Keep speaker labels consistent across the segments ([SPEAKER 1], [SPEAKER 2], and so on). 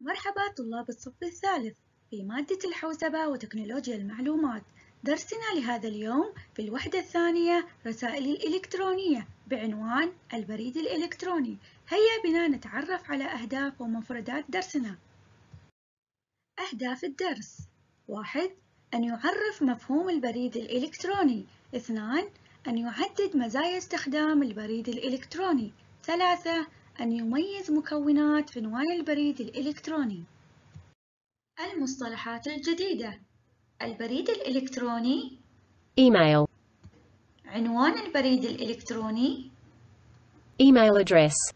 [SPEAKER 1] مرحبا طلاب الصف الثالث في مادة الحوسبة وتكنولوجيا المعلومات. درسنا لهذا اليوم في الوحدة الثانية رسائل الإلكترونية بعنوان البريد الإلكتروني. هيا بنا نتعرف على أهداف ومفردات درسنا. أهداف الدرس. واحد أن يعرف مفهوم البريد الإلكتروني. اثنان أن يعدد مزايا استخدام البريد الإلكتروني. ثلاثة أن يميز مكونات عنوان البريد الإلكتروني. المصطلحات الجديدة. البريد الإلكتروني.
[SPEAKER 2] email,
[SPEAKER 1] عنوان البريد الإلكتروني.
[SPEAKER 2] email address,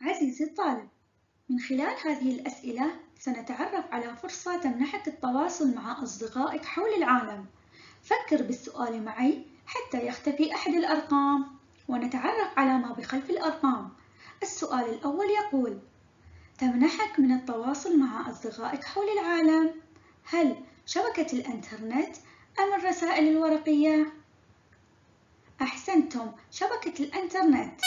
[SPEAKER 1] عزيزي الطالب من خلال هذه الأسئلة سنتعرف على فرصة تمنحك التواصل مع أصدقائك حول العالم. فكر بالسؤال معي حتى يختفي أحد الأرقام. ونتعرف على ما بخلف الأرقام السؤال الأول يقول تمنحك من التواصل مع أصدقائك حول العالم هل شبكة الإنترنت أم الرسائل الورقية؟ أحسنتم شبكة الإنترنت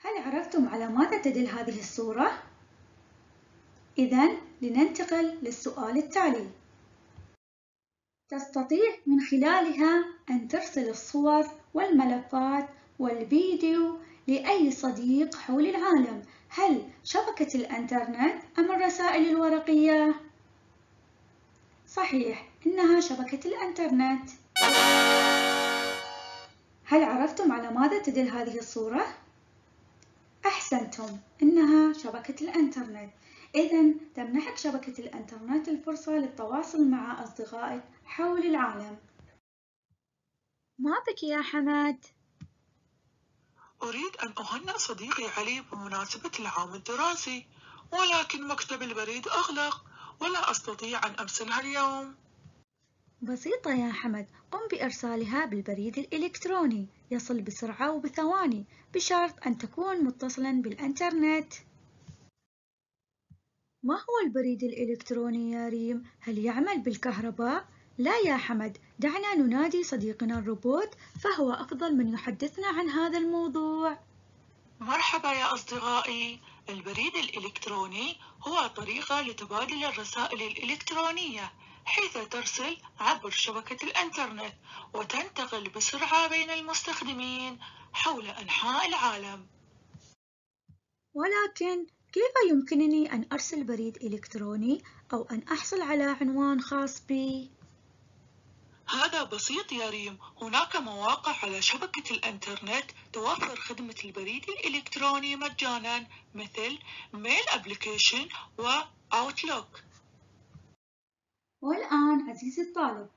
[SPEAKER 1] هل عرفتم على ماذا تدل هذه الصورة؟ إذا لننتقل للسؤال التالي تستطيع من خلالها أن ترسل الصور والملفات والفيديو لأي صديق حول العالم هل شبكة الإنترنت أم الرسائل الورقية؟ صحيح إنها شبكة الإنترنت هل عرفتم على ماذا تدل هذه الصورة؟ أحسنتم إنها شبكة الإنترنت إذا تمنحك شبكة الإنترنت الفرصة للتواصل مع أصدقائك حول العالم. ما بك يا حمد؟
[SPEAKER 3] أريد أن أهنئ صديقي علي بمناسبة العام الدراسي ولكن مكتب البريد أغلق ولا أستطيع أن أرسلها اليوم.
[SPEAKER 1] بسيطة يا حمد قم بإرسالها بالبريد الإلكتروني. يصل بسرعة وبثواني بشرط أن تكون متصلا بالإنترنت. ما هو البريد الإلكتروني يا ريم؟ هل يعمل بالكهرباء؟ لا يا حمد دعنا ننادي صديقنا الروبوت فهو أفضل من يحدثنا عن هذا الموضوع
[SPEAKER 3] مرحبا يا أصدقائي البريد الإلكتروني هو طريقة لتبادل الرسائل الإلكترونية حيث ترسل عبر شبكة الإنترنت وتنتقل بسرعة بين المستخدمين حول أنحاء العالم
[SPEAKER 1] ولكن كيف يمكنني أن أرسل بريد إلكتروني أو أن أحصل على عنوان خاص بي؟
[SPEAKER 3] هذا بسيط يا ريم. هناك مواقع على شبكة الإنترنت توفر خدمة البريد الإلكتروني مجانا مثل Mail application و Outlook
[SPEAKER 1] والآن عزيزي الطالب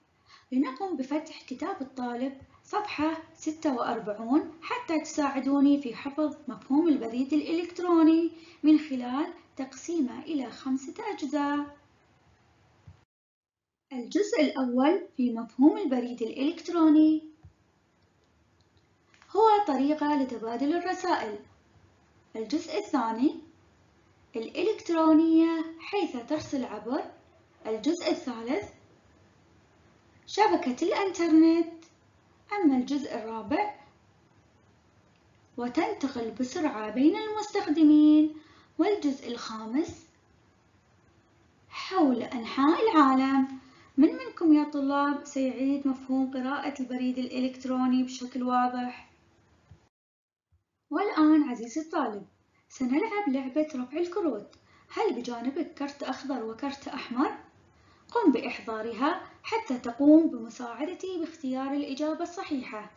[SPEAKER 1] لنقم بفتح كتاب الطالب. صفحة 46 حتى تساعدوني في حفظ مفهوم البريد الإلكتروني من خلال تقسيمة إلى خمسة أجزاء. الجزء الأول في مفهوم البريد الإلكتروني. هو طريقة لتبادل الرسائل. الجزء الثاني الإلكترونية حيث ترسل عبر الجزء الثالث شبكة الإنترنت. أما الجزء الرابع وتنتقل بسرعة بين المستخدمين. والجزء الخامس حول أنحاء العالم. من منكم يا طلاب؟ سيعيد مفهوم قراءة البريد الإلكتروني بشكل واضح؟ والآن عزيزي الطالب سنلعب لعبة رفع الكروت. هل بجانبك كرت أخضر وكرت أحمر؟ قم بإحضارها. حتى تقوم بمساعدتي باختيار الإجابة الصحيحة.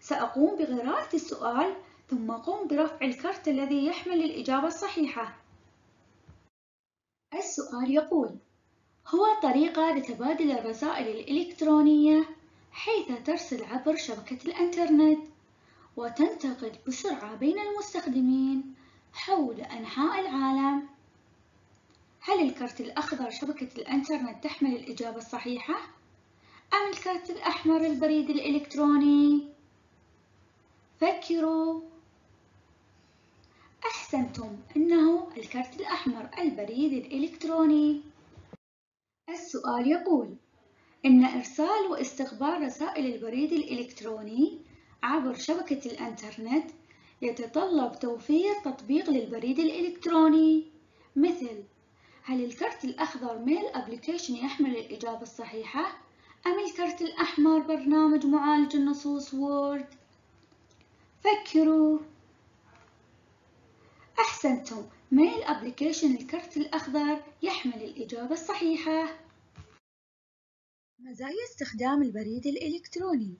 [SPEAKER 1] سأقوم بقراءة السؤال ثم قم برفع الكرت الذي يحمل الإجابة الصحيحة. السؤال يقول هو طريقة لتبادل الرسائل الإلكترونية حيث ترسل عبر شبكة الإنترنت وتنتقل بسرعة بين المستخدمين حول أنحاء العالم هل الكرت الأخضر شبكة الإنترنت تحمل الإجابة الصحيحة؟ أم الكرت الأحمر البريد الإلكتروني؟ فكروا أحسنتم إنه الكرت الأحمر البريد الإلكتروني السؤال يقول إن إرسال واستقبال رسائل البريد الإلكتروني عبر شبكة الإنترنت يتطلب توفير تطبيق للبريد الإلكتروني مثل هل الكرت الأخضر Mail application يحمل الإجابة الصحيحة؟ أم الكرت الأحمر برنامج معالج النصوص Word؟ فكروا أحسنتم Mail application الكرت الأخضر يحمل الإجابة الصحيحة مزايا استخدام البريد الإلكتروني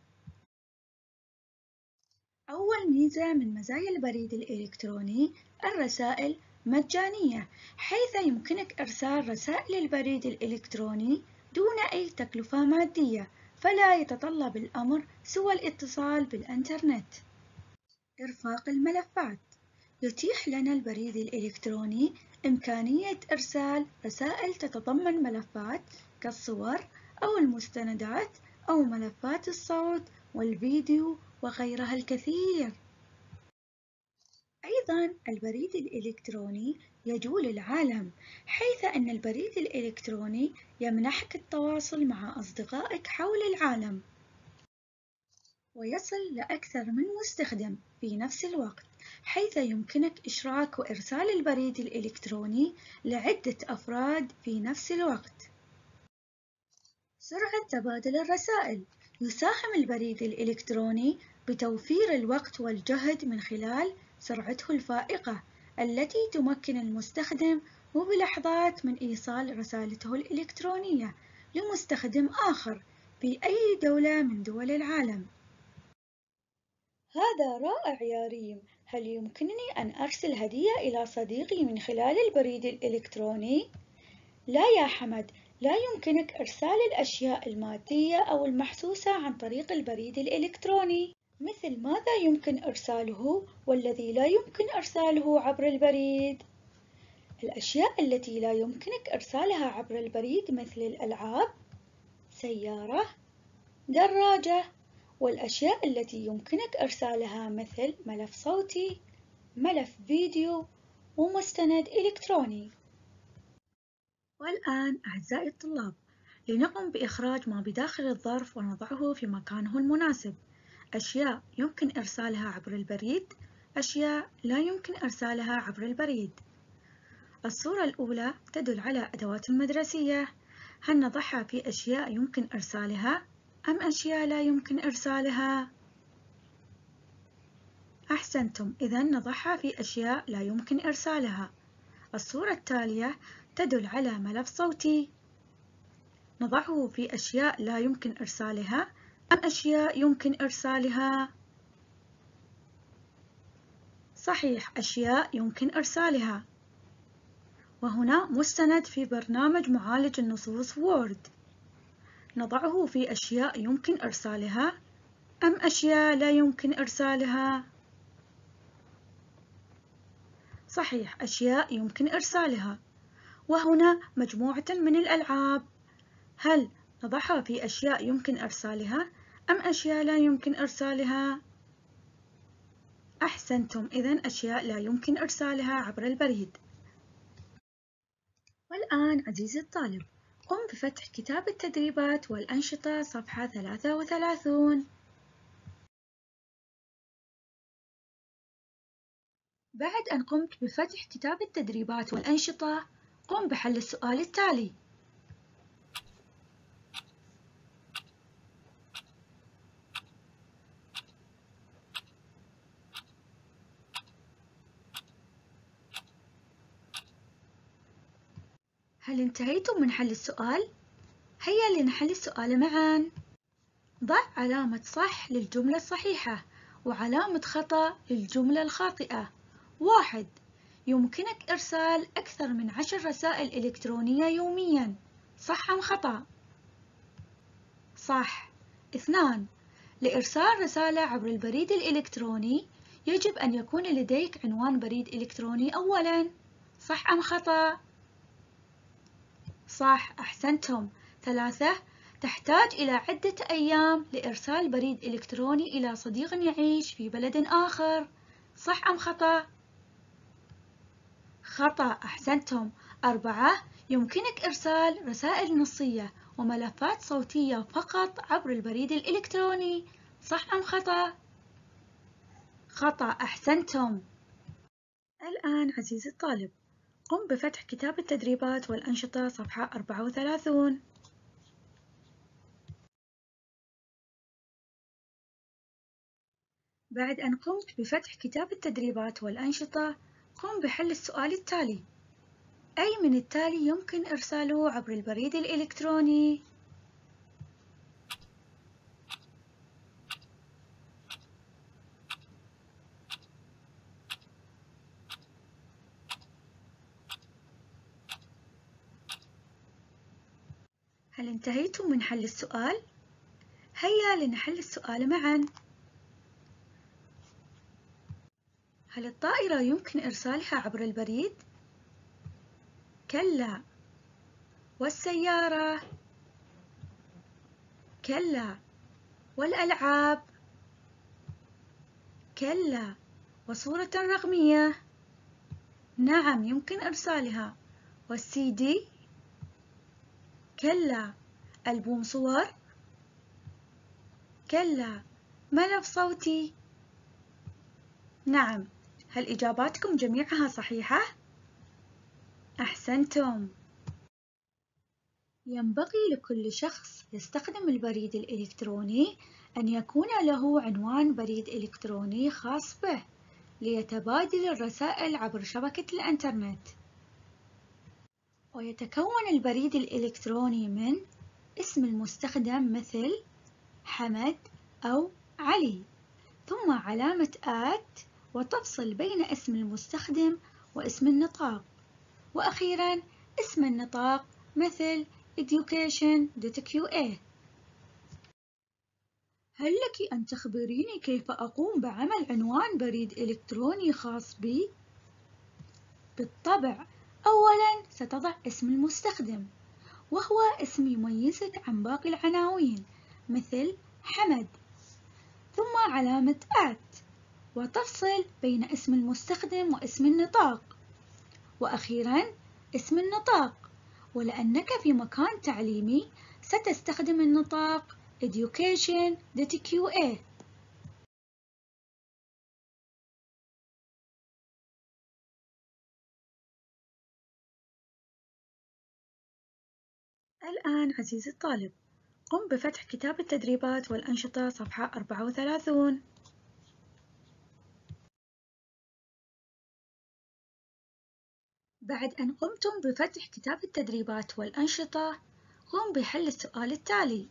[SPEAKER 1] أول ميزة من مزايا البريد الإلكتروني الرسائل مجانية حيث يمكنك إرسال رسائل البريد الإلكتروني دون أي تكلفة مادية فلا يتطلب الأمر سوى الاتصال بالإنترنت. إرفاق الملفات. يتيح لنا البريد الإلكتروني إمكانية إرسال رسائل تتضمن ملفات كالصور أو المستندات أو ملفات الصوت والفيديو وغيرها الكثير. أيضا البريد الإلكتروني يجول العالم حيث أن البريد الإلكتروني يمنحك التواصل مع أصدقائك حول العالم ويصل لأكثر من مستخدم في نفس الوقت حيث يمكنك إشراك وإرسال البريد الإلكتروني لعدة أفراد في نفس الوقت. سرعة تبادل الرسائل يساهم البريد الإلكتروني بتوفير الوقت والجهد من خلال سرعته الفائقة التي تمكن المستخدم وبلحظات من إيصال رسالته الإلكترونية لمستخدم آخر في أي دولة من دول العالم. هذا رائع يا ريم، هل يمكنني أن أرسل هدية إلى صديقي من خلال البريد الإلكتروني؟ لا يا حمد، لا يمكنك إرسال الأشياء المادية أو المحسوسة عن طريق البريد الإلكتروني. مثل ماذا يمكن إرساله والذي لا يمكن إرساله عبر البريد؟ الأشياء التي لا يمكنك إرسالها عبر البريد مثل الألعاب، سيارة، دراجة، والأشياء التي يمكنك إرسالها مثل ملف صوتي، ملف فيديو، ومستند إلكتروني. والآن أعزائي الطلاب، لنقم بإخراج ما بداخل الظرف ونضعه في مكانه المناسب. أشياء يمكن إرسالها عبر البريد أشياء لا يمكن إرسالها عبر البريد. الصورة الأولى تدل على أدوات مدرسية. هل نضعها في أشياء يمكن إرسالها أم أشياء لا يمكن إرسالها؟ أحسنتم إذا نضعها في أشياء لا يمكن إرسالها. الصورة التالية تدل على ملف صوتي. نضعه في أشياء لا يمكن إرسالها أم أشياء يمكن إرسالها؟ صحيح أشياء يمكن إرسالها. وهنا مستند في برنامج معالج النصوص وورد نضعه في أشياء يمكن إرسالها أم أشياء لا يمكن إرسالها؟ صحيح أشياء يمكن إرسالها. وهنا مجموعة من الألعاب. هل نضعها في أشياء يمكن إرسالها؟ أم أشياء لا يمكن إرسالها؟ أحسنتم. إذا أشياء لا يمكن إرسالها عبر البريد. والآن عزيزي الطالب قم بفتح كتاب التدريبات والأنشطة صفحة 33 بعد أن قمت بفتح كتاب التدريبات والأنشطة قم بحل السؤال التالي. هل انتهيتم من حل السؤال؟ هيا لنحل السؤال معا ضع علامة صح للجملة الصحيحة وعلامة خطأ للجملة الخاطئة واحد يمكنك إرسال أكثر من عشر رسائل إلكترونية يوميا صح أم خطأ؟ صح اثنان لإرسال رسالة عبر البريد الإلكتروني يجب أن يكون لديك عنوان بريد إلكتروني أولا صح أم خطأ؟ صح أحسنتم. ثلاثة تحتاج إلى عدة أيام لإرسال بريد إلكتروني إلى صديق يعيش في بلد آخر. صح أم خطأ؟ خطأ أحسنتم. أربعة يمكنك إرسال رسائل نصية وملفات صوتية فقط عبر البريد الإلكتروني. صح أم خطأ؟ خطأ أحسنتم. الآن عزيزي الطالب. قم بفتح كتاب التدريبات والأنشطة صفحة 34 بعد أن قمت بفتح كتاب التدريبات والأنشطة قم بحل السؤال التالي أي من التالي يمكن إرساله عبر البريد الإلكتروني؟ انتهيتم من حل السؤال؟ هيا لنحل السؤال معا. هل الطائرة يمكن إرسالها عبر البريد؟ كلا. والسيارة؟ كلا. والألعاب؟ كلا. وصورة رقمية؟ نعم يمكن إرسالها. والسي دي؟ كلا. ألبوم صور. كلا ملف صوتي؟ نعم هل إجاباتكم جميعها صحيحة؟ أحسنتم. ينبغي لكل شخص يستخدم البريد الإلكتروني أن يكون له عنوان بريد إلكتروني خاص به ليتبادل الرسائل عبر شبكة الإنترنت. ويتكون البريد الإلكتروني من اسم المستخدم مثل حمد أو علي. ثم علامة آت وتفصل بين اسم المستخدم واسم النطاق. وأخيرا اسم النطاق مثل education.qa هل لك أن تخبريني كيف أقوم بعمل عنوان بريد إلكتروني خاص بي؟ بالطبع أولاً ستضع اسم المستخدم. وهو اسم يميزك عن باقي العناوين مثل حمد ثم علامة آت وتفصل بين اسم المستخدم واسم النطاق. وأخيرا اسم النطاق ولأنك في مكان تعليمي ستستخدم النطاق education.qa الآن عزيزي الطالب. قم بفتح كتاب التدريبات والأنشطة صفحة 34 بعد أن قمتم بفتح كتاب التدريبات والأنشطة قم بحل السؤال التالي.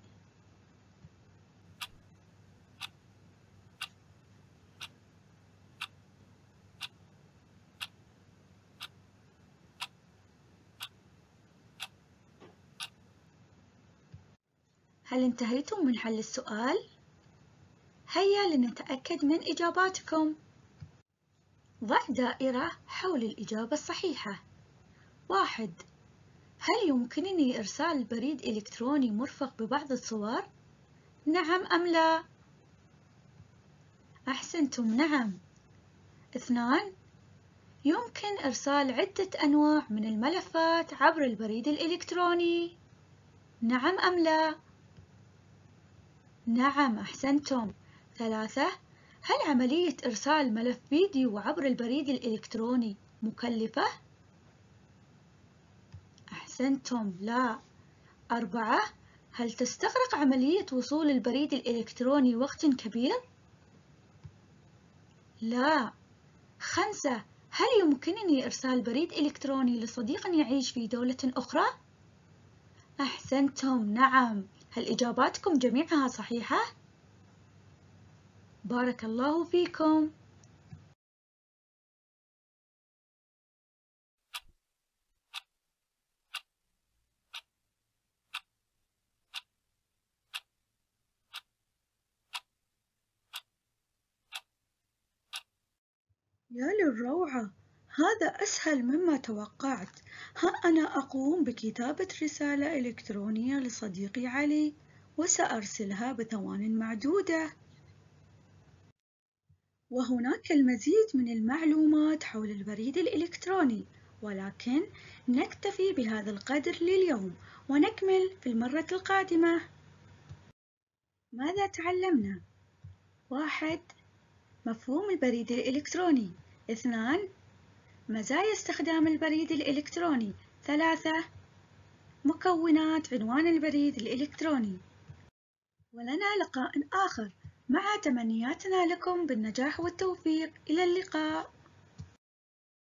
[SPEAKER 1] هل انتهيتم من حل السؤال؟ هيا لنتأكد من إجاباتكم ضع دائرة حول الإجابة الصحيحة واحد هل يمكنني إرسال بريد إلكتروني مرفق ببعض الصور؟ نعم أم لا؟ أحسنتم نعم اثنان يمكن إرسال عدة أنواع من الملفات عبر البريد الإلكتروني نعم أم لا؟ نعم أحسنتم ثلاثة هل عملية إرسال ملف فيديو عبر البريد الإلكتروني مكلفة؟ أحسنتم لا أربعة هل تستغرق عملية وصول البريد الإلكتروني وقت كبير؟ لا خمسة هل يمكنني إرسال بريد إلكتروني لصديق يعيش في دولة أخرى؟ أحسنتم نعم هل إجاباتكم جميعها صحيحة؟ بارك الله فيكم يا للروعة هذا أسهل مما توقعت. ها أنا أقوم بكتابة رسالة إلكترونية لصديقي علي وسأرسلها بثوان معدودة. وهناك المزيد من المعلومات حول البريد الإلكتروني ولكن نكتفي بهذا القدر لليوم ونكمل في المرة القادمة. ماذا تعلمنا؟ واحد مفهوم البريد الإلكتروني. اثنان مزايا استخدام البريد الإلكتروني. ثلاثة مكونات عنوان البريد الإلكتروني. ولنا لقاء آخر. مع تمنياتنا لكم بالنجاح والتوفيق. إلى اللقاء.